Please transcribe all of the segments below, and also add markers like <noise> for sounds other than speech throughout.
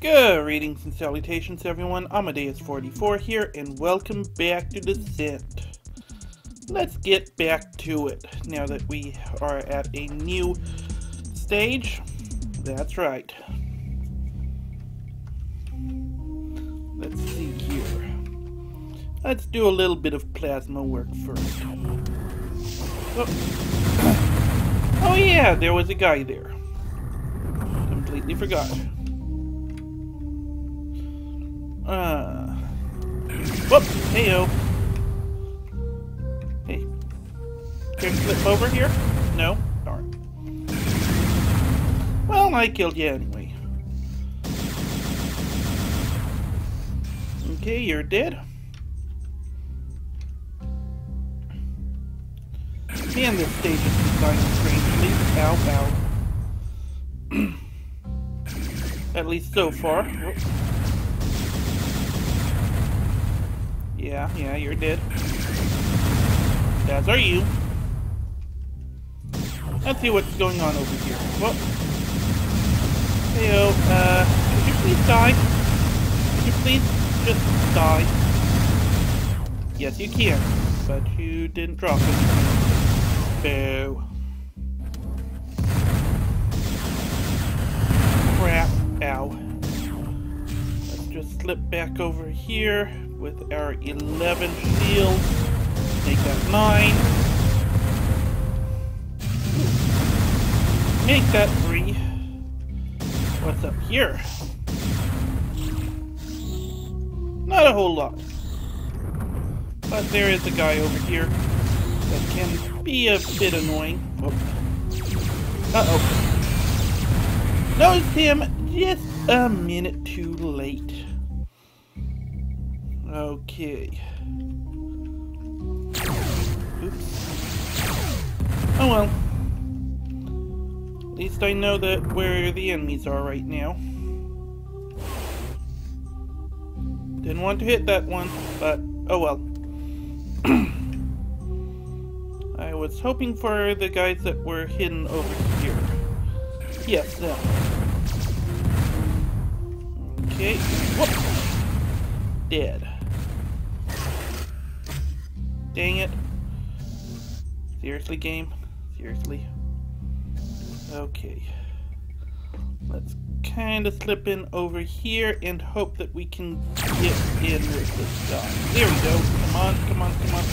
Greetings and salutations, everyone. Amadeus484 here, and welcome back to Descent. Let's get back to it now that we are at a new stage. That's right. Let's see here. Let's do a little bit of plasma work first. Oh, oh yeah, there was a guy there. Completely forgot. Uh. Whoop! Heyo. Hey. Can you flip over here? No? Darn. Well, I killed you anyway. Okay, you're dead. Man, this stage is designed strangely. Ow, ow. At least so far. Yeah, yeah, you're dead. As are you. Let's see what's going on over here. Well, heyo, uh, could you please die? Could you please just die? Yes, you can, but you didn't drop it. Boo. Crap. Ow. Let's just slip back over here with our 11 shields. Make that 9. Make that 3. What's up here? Not a whole lot. But there is a guy over here that can be a bit annoying. Oh. Uh-oh. Noticed him just a minute too late. Okay. Oops. Oh well. At least I know that where the enemies are right now. Didn't want to hit that one, but oh well. <clears throat> I was hoping for the guys that were hidden over here. Yes, them. Okay. Whoop. Dead. Dang it. Seriously, game? Seriously? Okay. Let's kind of slip in over here and hope that we can get in with this guy. There we go. Come on, come on, come on.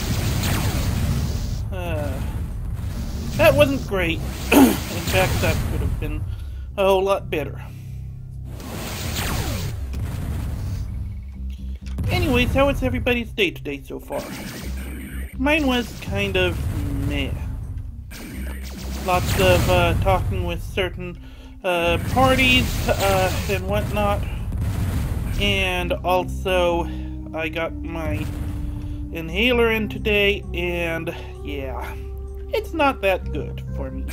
Uh, that wasn't great. <clears throat> in fact, that could have been a whole lot better. Anyways, how was everybody's day today so far? Mine was kind of meh. Lots of uh, talking with certain uh, parties uh, and whatnot. And also, I got my inhaler in today, and yeah, it's not that good for me.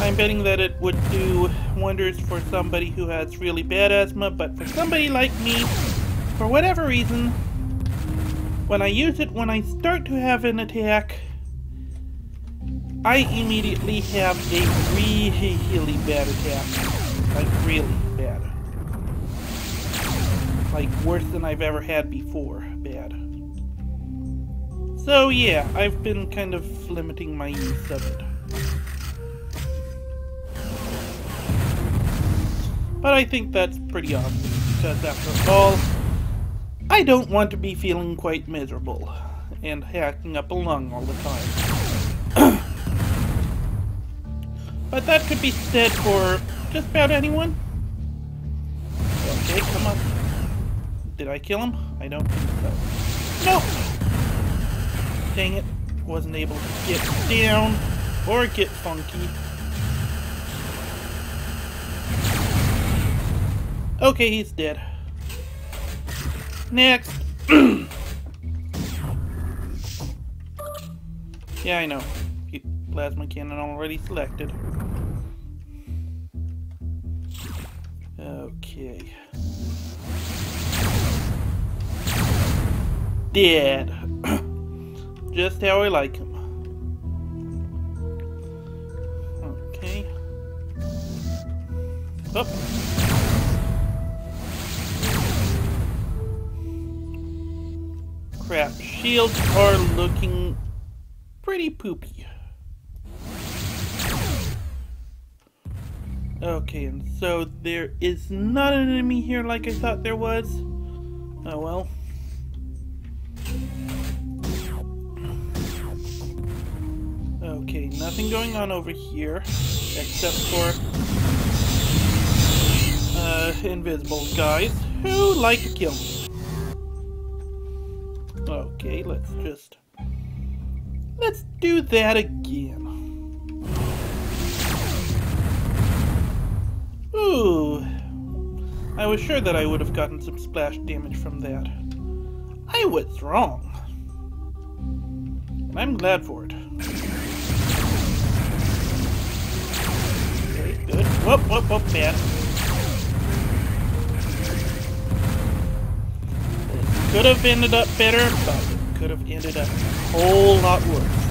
I'm betting that it would do wonders for somebody who has really bad asthma, but for somebody like me, for whatever reason, when I use it when I start to have an attack, I immediately have a really bad attack. Like, really bad. Like, worse than I've ever had before. Bad. So, yeah, I've been kind of limiting my use of it. But I think that's pretty obvious, because after all, I don't want to be feeling quite miserable and hacking up a lung all the time. <clears throat> but that could be said for just about anyone. Okay, come on. Did I kill him? I don't think so. Dang it. Wasn't able to get down or get funky. Okay, he's dead. Next. <clears throat> yeah, I know. Plasma cannon already selected. Okay. Dead. <clears throat> Just how I like him. Okay. Oh. Shields are looking pretty poopy. Okay, and so there is not an enemy here like I thought there was. Oh well. Okay, nothing going on over here, except for uh, invisible guys who like to kill me. Okay, let's just... Let's do that again. Ooh. I was sure that I would have gotten some splash damage from that. I was wrong. And I'm glad for it. Okay, good. Whoop, whoop, whoop, bad. Could have ended up better, but it could have ended up a whole lot worse.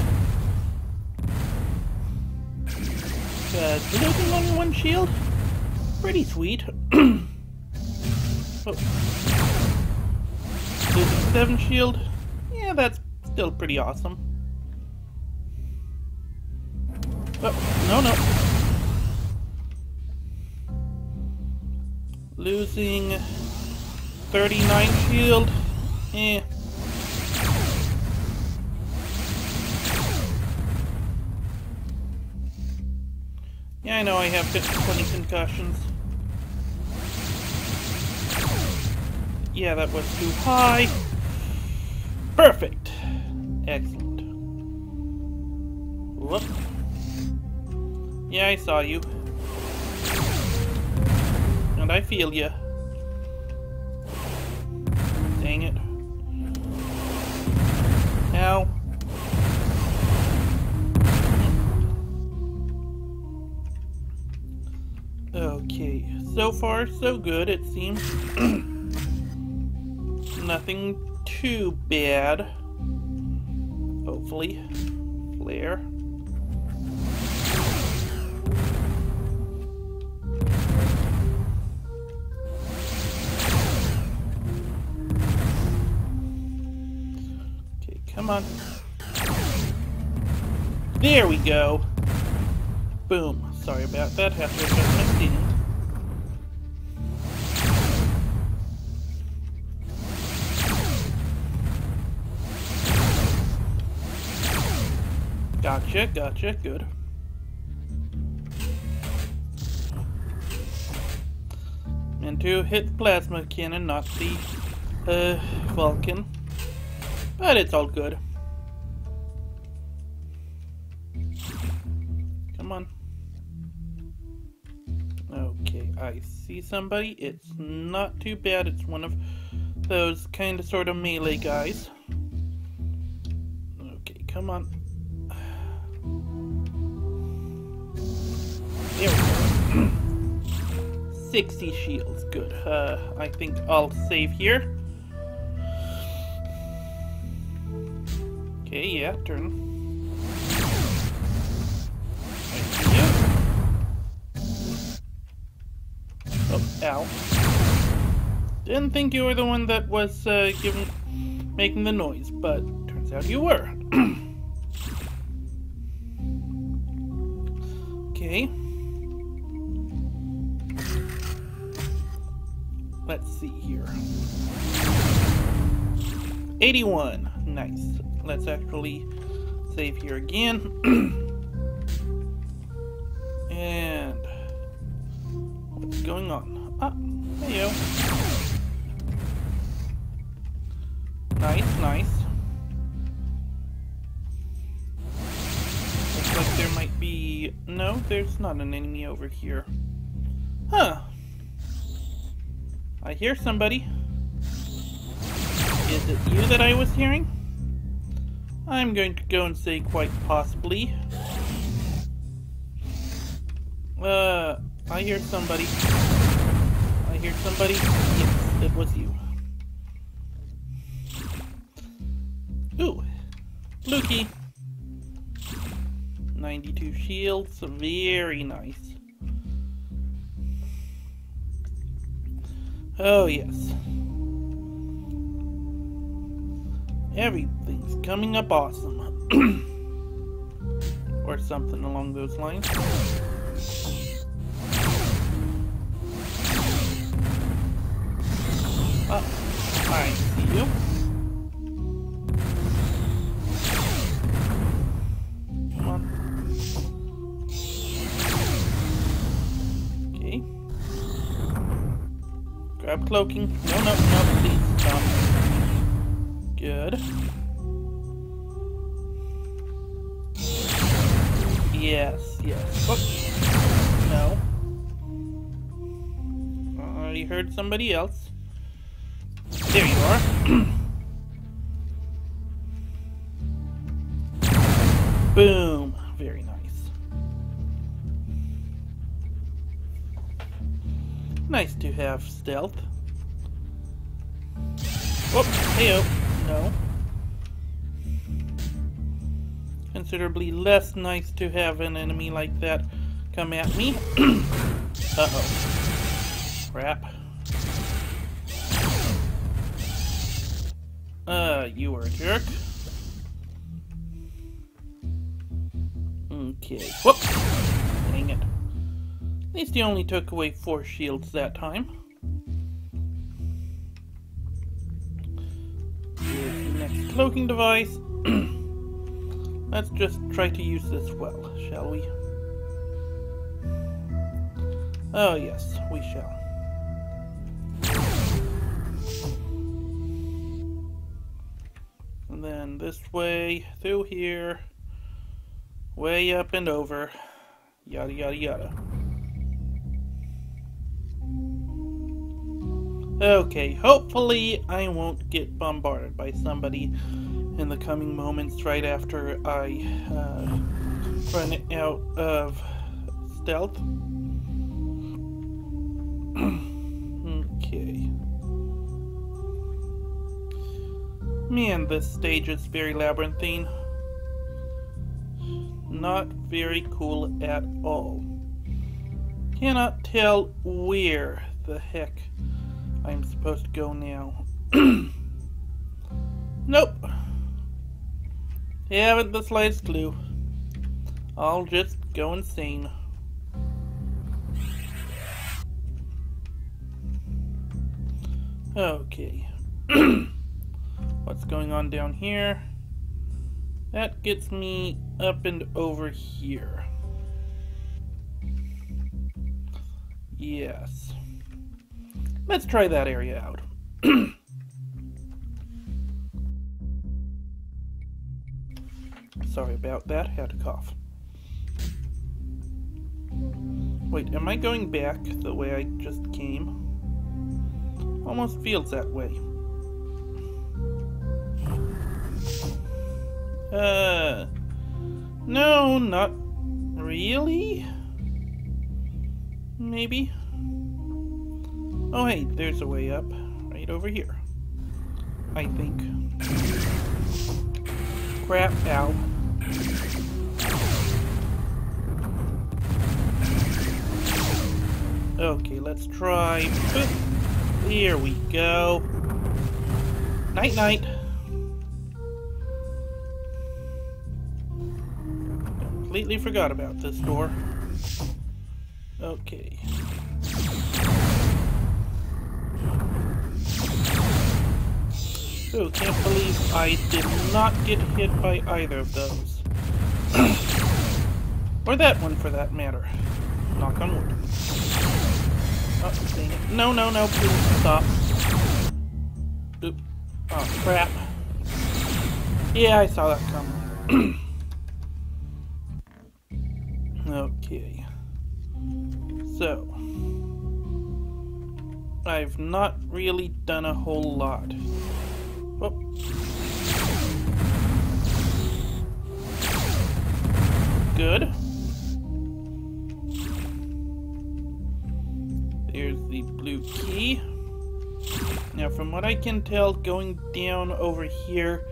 Uh, because losing only one shield? Pretty sweet. <clears throat> oh. Losing seven shield? Yeah, that's still pretty awesome. Oh, no, no. Losing 39 shield? Eh. Yeah, I know I have 20 concussions. Yeah, that was too high. Perfect. Excellent. Whoop. Yeah, I saw you. And I feel you. So far so good it seems. <clears throat> Nothing too bad. Hopefully. Flare. Okay, come on. There we go. Boom. Sorry about that. Have to adjust my seating. Gotcha, gotcha, good. And to hit plasma cannon, not the uh, Vulcan. But it's all good. Come on. Okay, I see somebody. It's not too bad. It's one of those kind of sort of melee guys. Okay, come on. There we go. 60 shields, good. Uh, I think I'll save here. Okay, yeah, turn. Oh, ow. Didn't think you were the one that was uh, giving, making the noise, but turns out you were. <clears throat> okay. Let's see here. 81. Nice. Let's actually save here again. <clears throat> and what's going on? Ah, hey Nice, nice. Looks like there might be... No, there's not an enemy over here. Huh. I hear somebody. Is it you that I was hearing? I'm going to go and say quite possibly. Uh, I hear somebody. I hear somebody. Yes, it was you. Ooh, Lukey. 92 shields, very nice. Oh, yes. Everything's coming up awesome. <clears throat> or something along those lines. Oh, I see you. Cloaking. No, no, no, please stop. Good. Yes, yes. Whoops. No. I already heard somebody else. There you are. <clears throat> Boom. Very nice. Nice to have stealth. Oh, hey No. Considerably less nice to have an enemy like that come at me. <clears throat> Uh-oh. Crap. Uh, you were a jerk. Okay. Whoop! Dang it. At least he only took away four shields that time. Cloaking device. <clears throat> Let's just try to use this well, shall we? Oh yes, we shall. And then this way, through here, way up and over, yada yada yada. Okay, hopefully I won't get bombarded by somebody in the coming moments right after I uh, run out of stealth. okay. Man, this stage is very labyrinthine. Not very cool at all. Cannot tell where the heck I'm supposed to go now. <clears throat> nope. Haven't the slightest clue. I'll just go insane. Okay. <clears throat> What's going on down here? That gets me up and over here. Yes. Let's try that area out. <clears throat> Sorry about that, had to cough. Wait, am I going back the way I just came? Almost feels that way. Uh, no, not really. Maybe. Oh, hey, there's a way up. Right over here. I think. Crap, ow. Okay, let's try. Here we go. Night night. Completely forgot about this door. Okay. Oh, can't believe I did not get hit by either of those. <clears throat> or that one for that matter. Knock on wood. Oh, dang it. No, no, no, please stop. Oop. Oh, crap. Yeah, I saw that coming. <clears throat> okay. So. I've not really done a whole lot. Oh. Good. There's the blue key. Now, from what I can tell, going down over here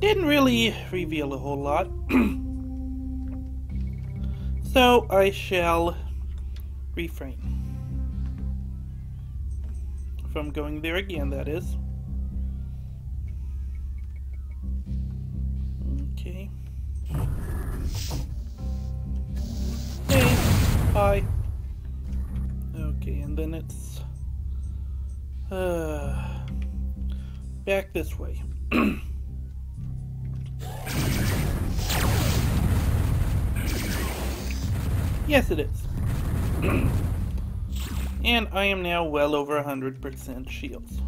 didn't really reveal a whole lot. <clears throat> so, I shall refrain. From going there again, that is. It's uh <sighs> back this way. <clears throat> yes, it is. <clears throat> and I am now well over 100% shields.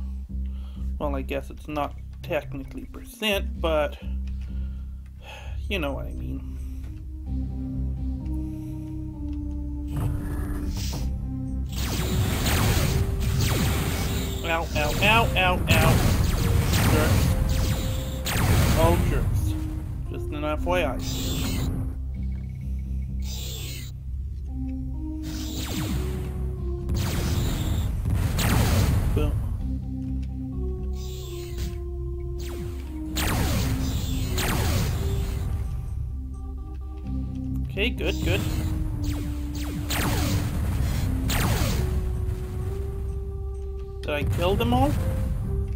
Well, I guess it's not technically percent, but <sighs> you know what I mean. Ow, ow, ow, ow, ow. Jerks. All jerks. Just an FYI. Okay, good, good. I kill them all?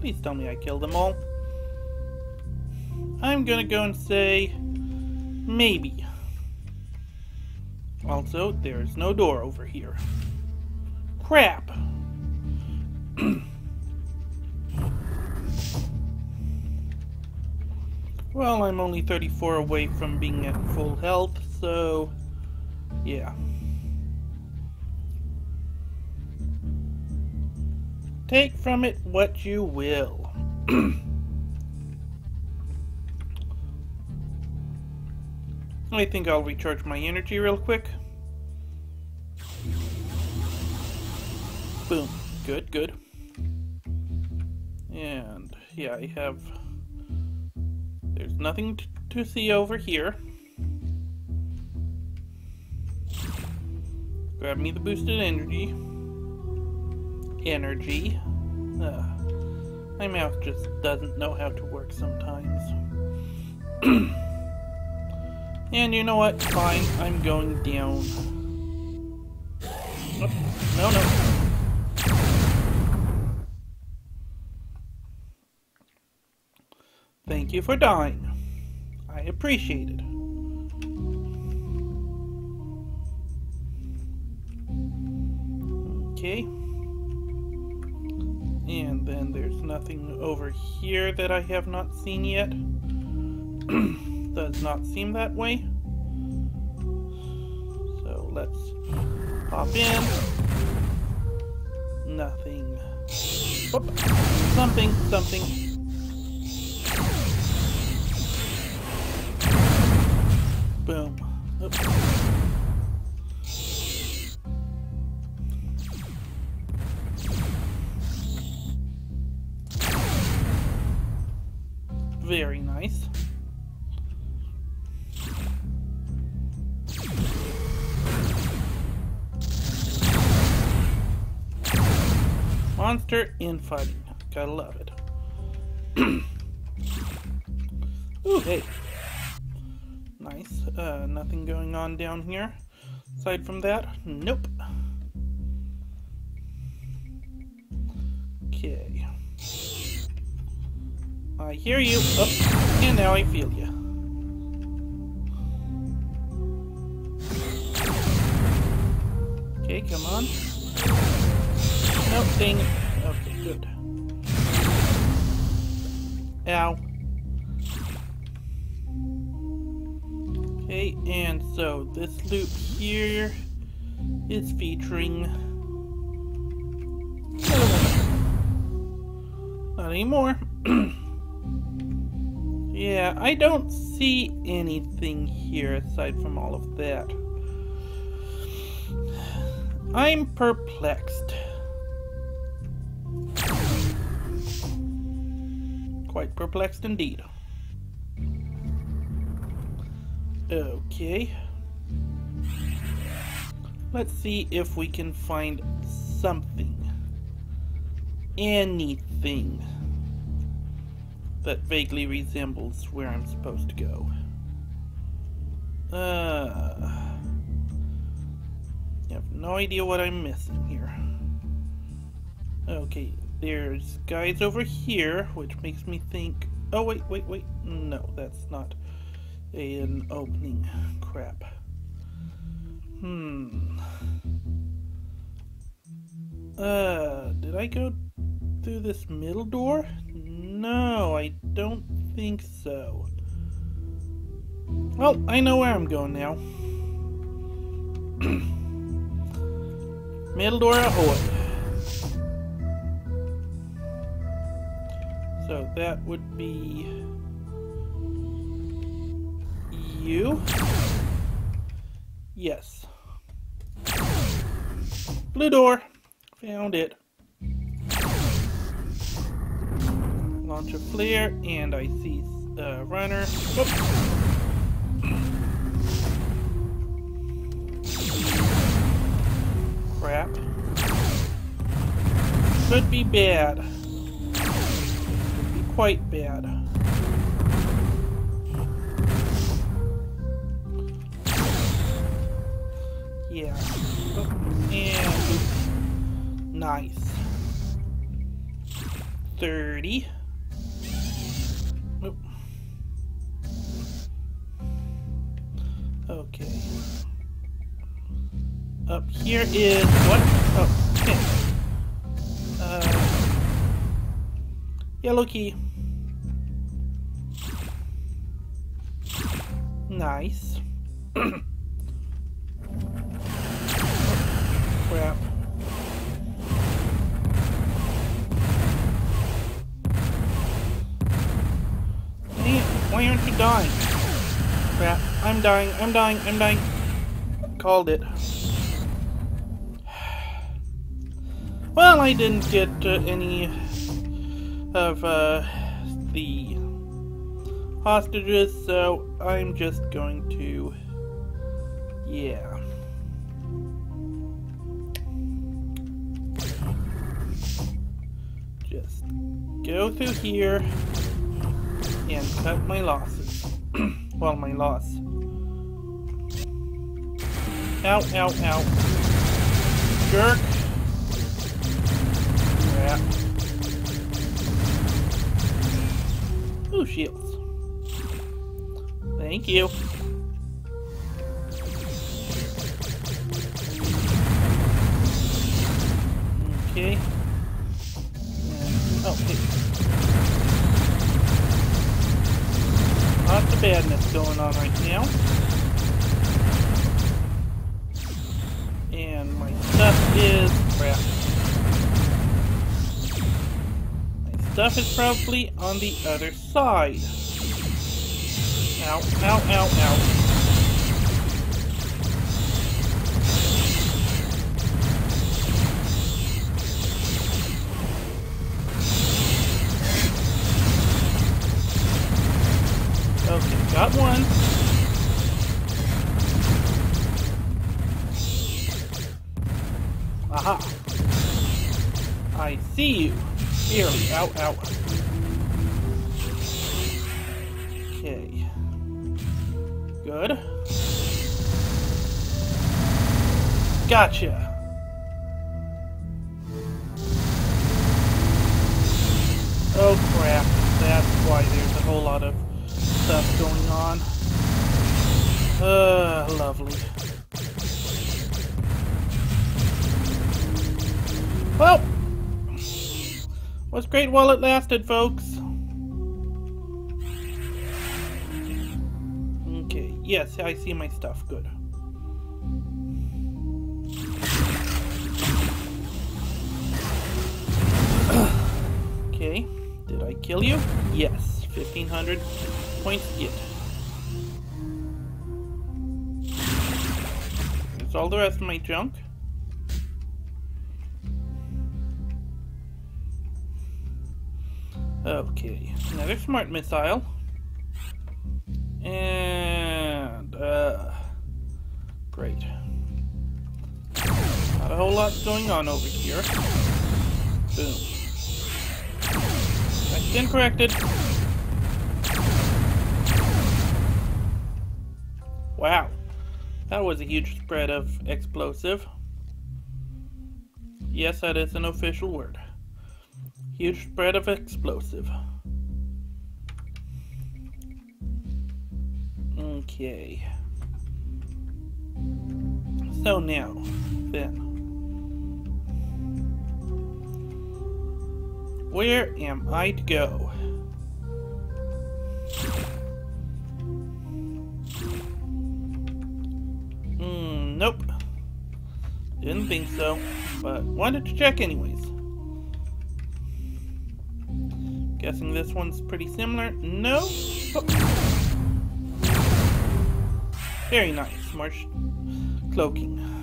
Please tell me I killed them all. I'm gonna go and say... Maybe. Also, there's no door over here. Crap! <clears throat> well, I'm only 34 away from being at full health, so yeah. Take from it what you will. <clears throat> I think I'll recharge my energy real quick. Boom. Good, good. And yeah, I have... There's nothing to see over here. Grab me the boosted energy. Energy. My mouth just doesn't know how to work sometimes. <clears throat> and you know what? Fine, I'm going down. Oh, no, no. Thank you for dying. I appreciate it. Okay. And then there's nothing over here that I have not seen yet. <clears throat> Does not seem that way. So let's pop in. Nothing. Something, something. Monster infighting. Gotta love it. Ooh, hey. Nice. Uh, nothing going on down here. Aside from that, nope. Okay. I hear you. Oh, and now I feel you. Okay, come on. Nope, dang it. Good. Ow. Okay, and so this loop here is featuring... Not anymore. <clears throat> Yeah, I don't see anything here aside from all of that. I'm perplexed. Quite perplexed indeed. Okay. Let's see if we can find something. Anything that vaguely resembles where I'm supposed to go. Uh, I have no idea what I'm missing here. Okay, there's guys over here, which makes me think... Oh, wait, wait, wait. No, that's not an opening. Crap. Hmm. Uh, did I go through this middle door? No, I don't think so. Well, I know where I'm going now. <clears throat> middle door ahoy. So that would be you. Yes. Blue door. Found it. Launch a flare, and I see a uh, runner. Crap. Could be bad. Quite bad. Yeah. And nice. 30. Okay. Up here is what? Oh, okay. Yellow key. Nice. <coughs> crap. why aren't you dying? Crap, I'm dying, I'm dying, I'm dying. Called it. <sighs> Well, I didn't get uh, any of uh, the hostages, so I'm just going to... Yeah. Just go through here and cut my losses. <clears throat> well, my loss. Ow, ow, ow. Jerk. Shields. Thank you. On the other side. Ow, ow, ow, ow. Okay, got one. Aha. I see you. Clearly. Ow, ow. Okay. Good. Gotcha. Oh crap, that's why there's a whole lot of stuff going on. Uh, lovely. Well, was great while it lasted, folks. Okay, yes, I see my stuff. Good. <clears throat> okay, did I kill you? Yes, 1500 points get. That's all the rest of my junk. Okay, another smart missile. And, uh, great. Not a whole lot going on over here. Boom. That's corrected. Wow. That was a huge spread of explosive. Yes, that is an official word. Huge spread of explosive. Okay. So now, then. Where am I to go? Hmm, nope. Didn't think so, but wanted to check anyways. Guessing this one's pretty similar. No? Very nice, Marsh cloaking.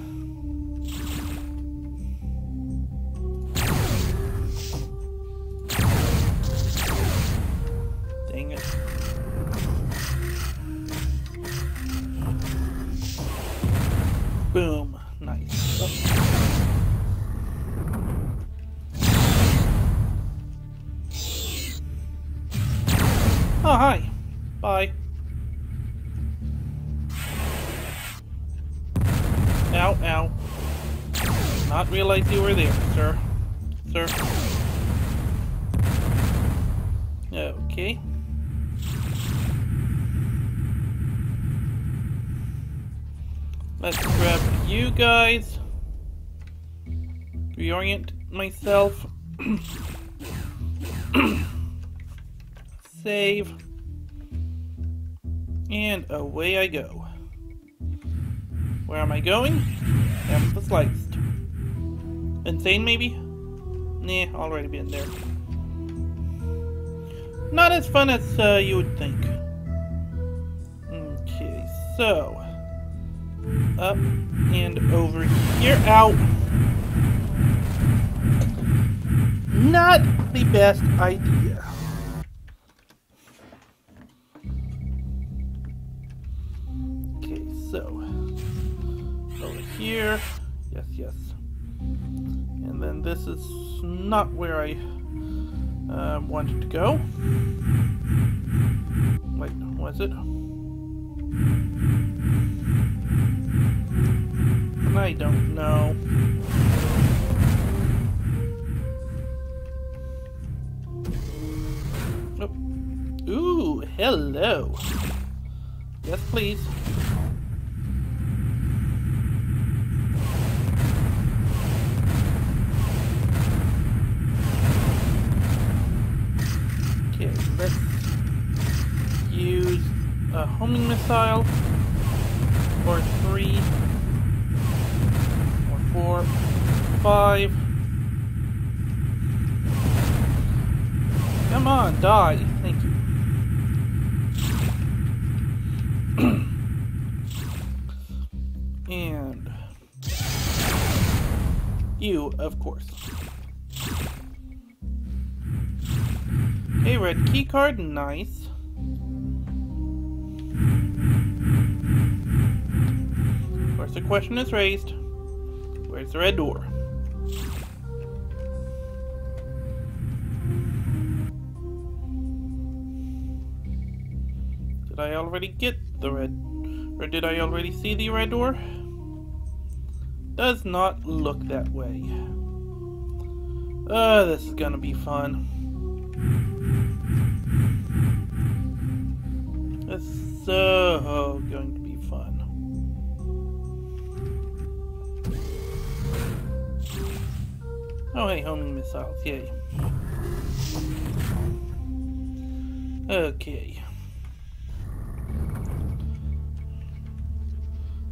Let's grab you guys. Reorient myself. <clears throat> Save. And away I go. Where am I going? Haven't sliced. Insane, maybe? Nah, already been there. Not as fun as uh, you would think. Okay, so... Up and over here. Out. Not the best idea. Okay, so over here. Yes, yes. And then this is not where I uh, wanted to go. Wait, was it? I don't know. Oh. Ooh, hello. Yes, please. use a homing missile, or three, four, five. Come on, die. Thank you. and you, of course. Hey, red key card, nice. Of course, the question is raised. Where's the red door? Did I already get the red... Or did I already see the red door? Does not look that way. Uh, this is gonna be fun. It's so going Oh hey, homing missiles, yay. Okay.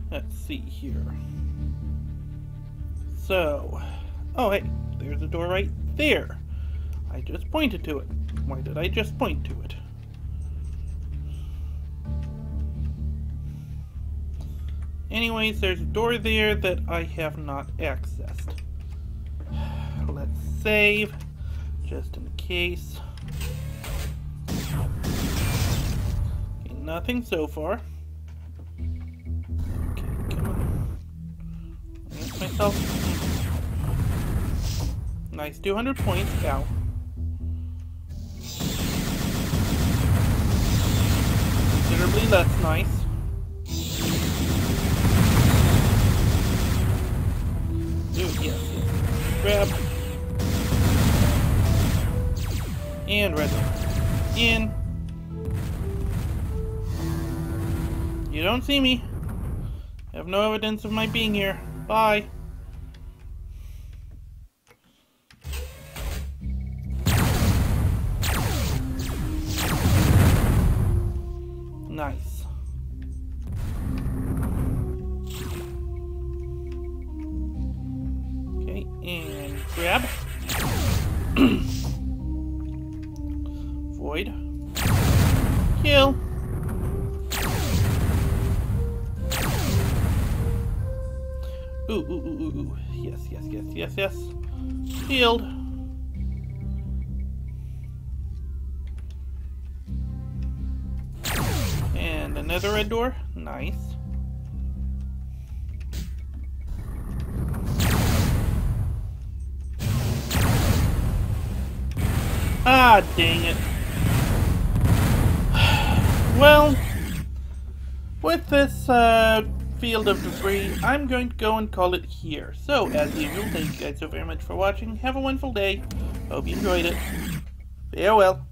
Let's see here. So, oh hey, there's a door right there. I just pointed to it. Why did I just point to it? Anyways, there's a door there that I have not accessed. Save, just in case. Okay, nothing so far. Okay, come on. Get myself. Nice, 200 points. Ow. Considerably less nice. grab. And red. In. You don't see me. Have no evidence of my being here. Bye. Nice. Shield. And another red door. Nice. Ah, dang it. <sighs> Well, with this uh, field of debris, I'm going to go and call it here. So, as usual, thank you guys so very much for watching. Have a wonderful day. Hope you enjoyed it. Farewell.